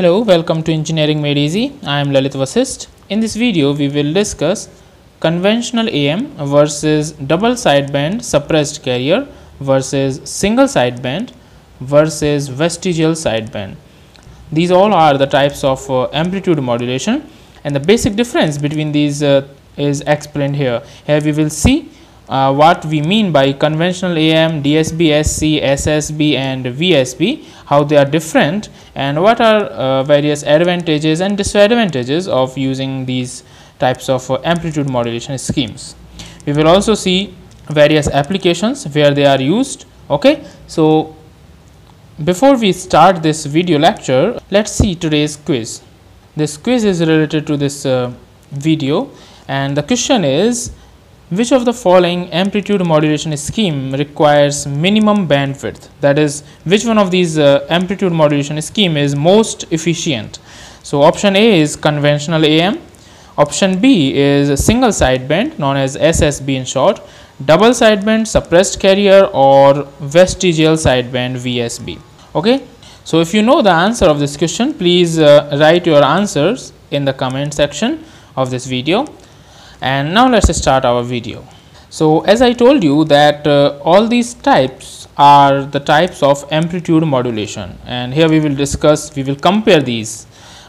Hello, welcome to Engineering Made Easy. I am Lalit Vasist. In this video, we will discuss conventional AM versus double sideband suppressed carrier versus single sideband versus vestigial sideband. These all are the types of uh, amplitude modulation and the basic difference between these uh, is explained here. Here we will see uh, what we mean by conventional AM, DSB, SC, SSB and VSB, how they are different and what are uh, various advantages and disadvantages of using these types of uh, amplitude modulation schemes. We will also see various applications where they are used. Okay. So, before we start this video lecture, let us see today's quiz. This quiz is related to this uh, video and the question is which of the following amplitude modulation scheme requires minimum bandwidth? That is which one of these uh, amplitude modulation scheme is most efficient? So option a is conventional am option b is single sideband known as ssb in short double sideband suppressed carrier or vestigial sideband vsb okay? So if you know the answer of this question please uh, write your answers in the comment section of this video and now let us start our video. So, as I told you that uh, all these types are the types of amplitude modulation and here we will discuss we will compare these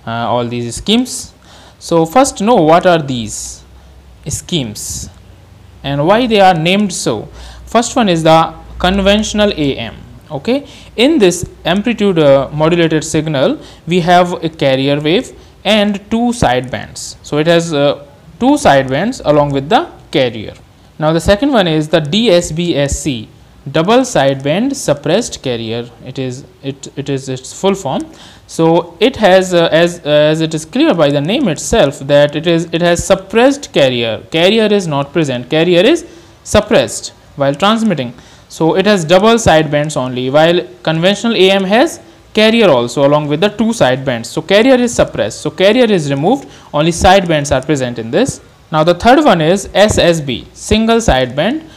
uh, all these schemes. So, first know what are these schemes and why they are named so. First one is the conventional AM okay in this amplitude uh, modulated signal we have a carrier wave and two sidebands. So, it has uh, two side sidebands along with the carrier. Now, the second one is the DSBSC double side sideband suppressed carrier. It is it it is its full form. So it has uh, as uh, as it is clear by the name itself that it is it has suppressed carrier. Carrier is not present. Carrier is suppressed while transmitting. So it has double side sidebands only while conventional am has carrier also along with the two sidebands. So, carrier is suppressed. So, carrier is removed only sidebands are present in this. Now, the third one is SSB single sideband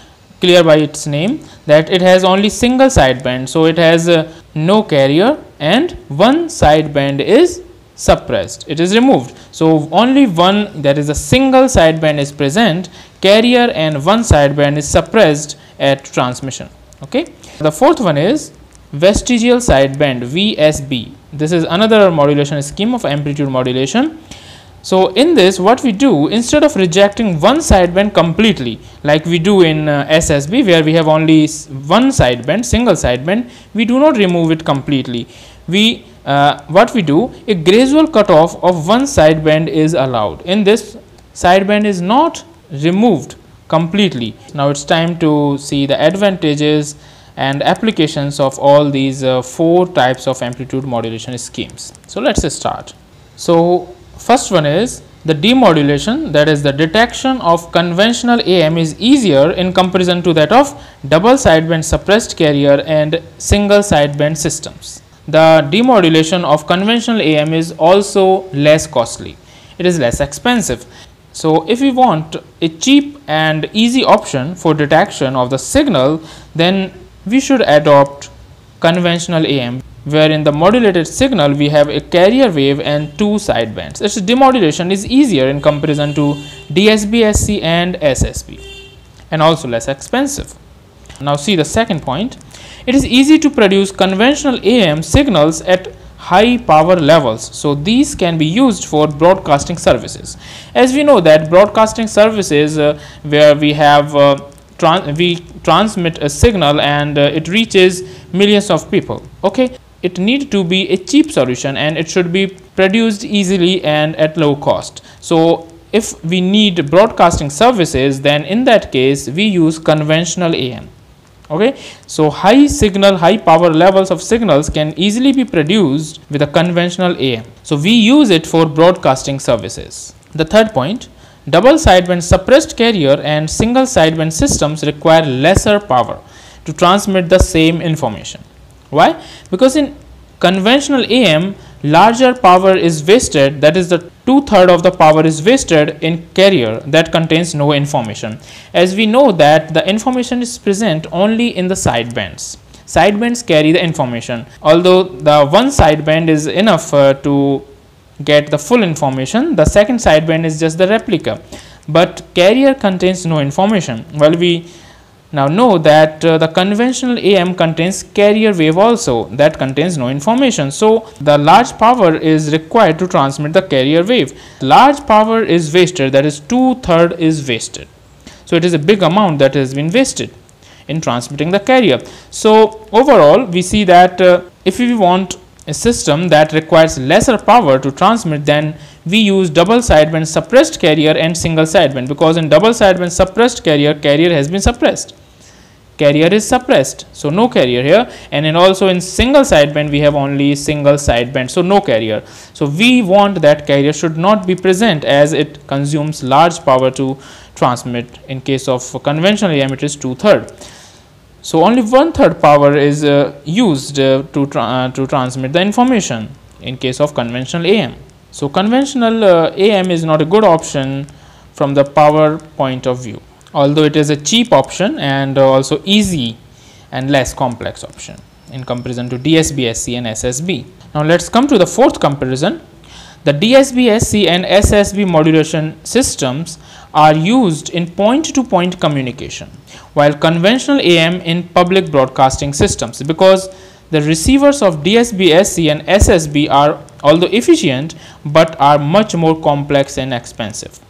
clear by its name that it has only single sideband. So, it has uh, no carrier and one sideband is suppressed it is removed. So, only one that is a single sideband is present carrier and one sideband is suppressed at transmission. Okay. The fourth one is vestigial sideband VSB. This is another modulation scheme of amplitude modulation. So, in this what we do instead of rejecting one sideband completely like we do in uh, SSB where we have only one sideband single sideband we do not remove it completely. We uh, what we do a gradual cutoff of one sideband is allowed. In this sideband is not removed completely. Now, it is time to see the advantages and applications of all these uh, four types of amplitude modulation schemes. So, let us start. So, first one is the demodulation that is the detection of conventional AM is easier in comparison to that of double sideband suppressed carrier and single sideband systems. The demodulation of conventional AM is also less costly, it is less expensive. So, if we want a cheap and easy option for detection of the signal then we should adopt conventional AM where in the modulated signal we have a carrier wave and two sidebands. Its demodulation is easier in comparison to DSB, SC and SSB and also less expensive. Now see the second point. It is easy to produce conventional AM signals at high power levels. So, these can be used for broadcasting services. As we know that broadcasting services uh, where we have uh, we transmit a signal and uh, it reaches millions of people okay? It need to be a cheap solution and it should be produced easily and at low cost. So if we need broadcasting services then in that case we use conventional am okay? So high signal high power levels of signals can easily be produced with a conventional am so we use it for broadcasting services. The third point Double sideband suppressed carrier and single sideband systems require lesser power to transmit the same information. Why? Because in conventional AM larger power is wasted that is the two third of the power is wasted in carrier that contains no information. As we know that the information is present only in the sidebands sidebands carry the information. Although the one sideband is enough uh, to get the full information, the second sideband is just the replica. But carrier contains no information. Well, we now know that uh, the conventional AM contains carrier wave also that contains no information. So, the large power is required to transmit the carrier wave. Large power is wasted that is two third is wasted. So, it is a big amount that has been wasted in transmitting the carrier. So, overall we see that uh, if we want a system that requires lesser power to transmit than we use double sideband suppressed carrier and single sideband. Because in double sideband suppressed carrier carrier has been suppressed. Carrier is suppressed. So no carrier here. And then also in single sideband we have only single sideband. So no carrier. So we want that carrier should not be present as it consumes large power to transmit in case of conventional AM it is two third so only one third power is uh, used uh, to tra uh, to transmit the information in case of conventional AM so conventional uh, AM is not a good option from the power point of view although it is a cheap option and also easy and less complex option in comparison to DSB-SC and SSB. Now let's come to the fourth comparison. The DSB-SC and SSB modulation systems are used in point-to-point -point communication while conventional AM in public broadcasting systems because the receivers of DSB-SC and SSB are although efficient but are much more complex and expensive.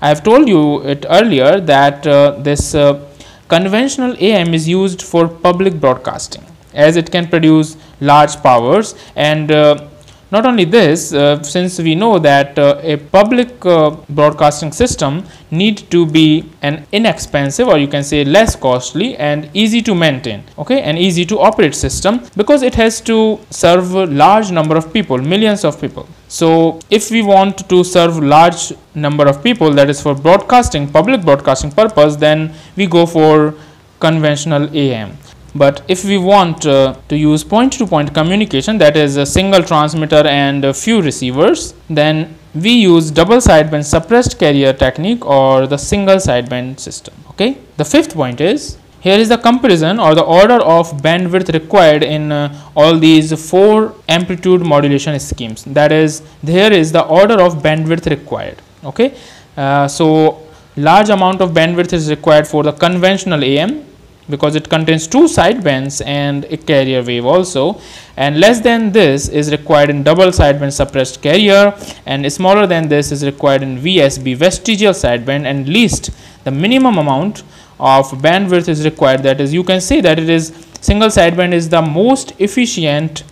I have told you it earlier that uh, this uh, conventional AM is used for public broadcasting as it can produce large powers and uh, not only this, uh, since we know that uh, a public uh, broadcasting system need to be an inexpensive or you can say less costly and easy to maintain, okay, and easy to operate system because it has to serve a large number of people, millions of people. So, if we want to serve large number of people that is for broadcasting, public broadcasting purpose, then we go for conventional AM but if we want uh, to use point to point communication that is a single transmitter and a few receivers then we use double sideband suppressed carrier technique or the single sideband system okay? The fifth point is here is the comparison or the order of bandwidth required in uh, all these four amplitude modulation schemes. That is there is the order of bandwidth required okay? Uh, so large amount of bandwidth is required for the conventional am because it contains two sidebands and a carrier wave also. And less than this is required in double sideband suppressed carrier and smaller than this is required in VSB vestigial sideband and least the minimum amount of bandwidth is required. That is you can say that it is single sideband is the most efficient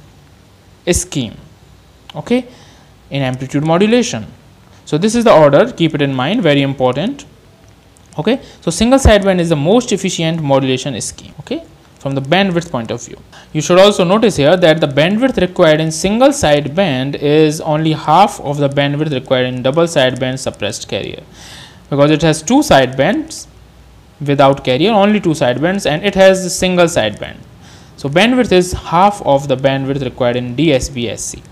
scheme okay in amplitude modulation. So this is the order. Keep it in mind. Very important okay? So single sideband is the most efficient modulation scheme okay? From the bandwidth point of view. You should also notice here that the bandwidth required in single sideband is only half of the bandwidth required in double sideband suppressed carrier. Because it has two sidebands without carrier only two sidebands and it has a single sideband. So bandwidth is half of the bandwidth required in DSB-SC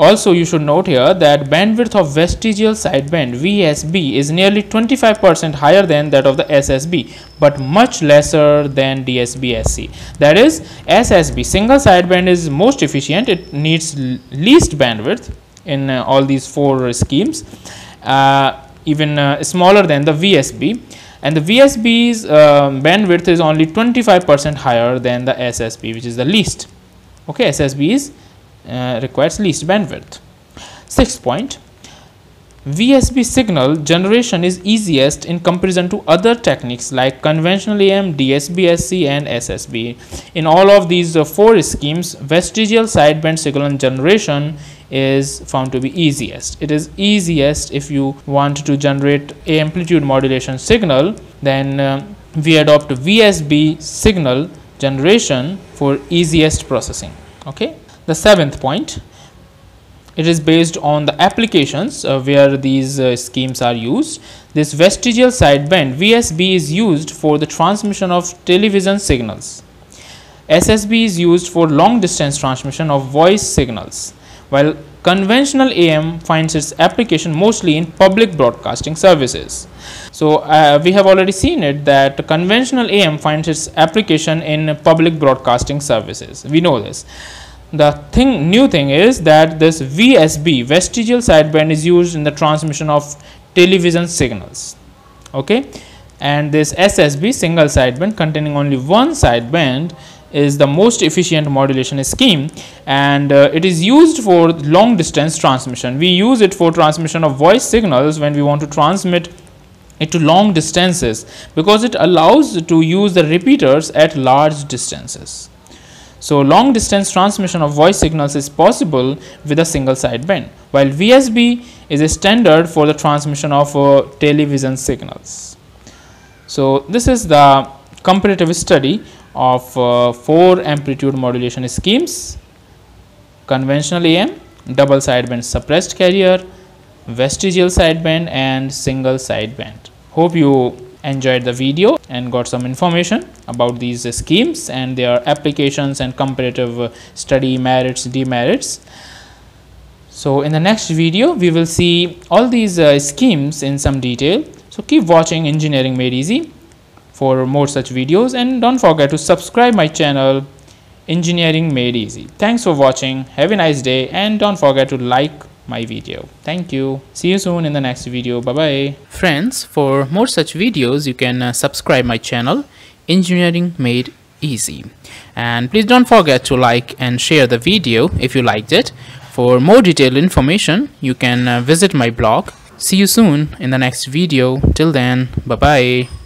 also, you should note here that bandwidth of vestigial sideband VSB is nearly 25% higher than that of the SSB, but much lesser than DSB-SC. That is, SSB single sideband is most efficient. It needs least bandwidth in uh, all these four schemes, uh, even uh, smaller than the VSB. And the VSB's uh, bandwidth is only 25% higher than the SSB, which is the least. Okay, SSB is requires least bandwidth. Sixth point, VSB signal generation is easiest in comparison to other techniques like conventional AM, DSB-SC and SSB. In all of these uh, four schemes, vestigial sideband signal generation is found to be easiest. It is easiest if you want to generate amplitude modulation signal, then uh, we adopt VSB signal generation for easiest processing. Okay. The seventh point, it is based on the applications uh, where these uh, schemes are used. This vestigial sideband VSB is used for the transmission of television signals. SSB is used for long distance transmission of voice signals, while conventional AM finds its application mostly in public broadcasting services. So uh, we have already seen it that conventional AM finds its application in public broadcasting services. We know this. The thing, new thing is that this VSB, vestigial sideband, is used in the transmission of television signals. Okay, and this SSB, single sideband, containing only one sideband, is the most efficient modulation scheme and uh, it is used for long distance transmission. We use it for transmission of voice signals when we want to transmit it to long distances because it allows to use the repeaters at large distances. So, long distance transmission of voice signals is possible with a single sideband, while VSB is a standard for the transmission of uh, television signals. So, this is the comparative study of uh, four amplitude modulation schemes conventional AM, double sideband suppressed carrier, vestigial sideband and single sideband. Hope you enjoyed the video and got some information about these schemes and their applications and comparative uh, study merits demerits. So in the next video we will see all these uh, schemes in some detail. So keep watching engineering made easy for more such videos and don't forget to subscribe my channel engineering made easy. Thanks for watching. Have a nice day and don't forget to like my video. Thank you. See you soon in the next video. Bye bye. Friends, for more such videos, you can uh, subscribe my channel Engineering Made Easy. And please don't forget to like and share the video if you liked it. For more detailed information, you can uh, visit my blog. See you soon in the next video. Till then, bye bye.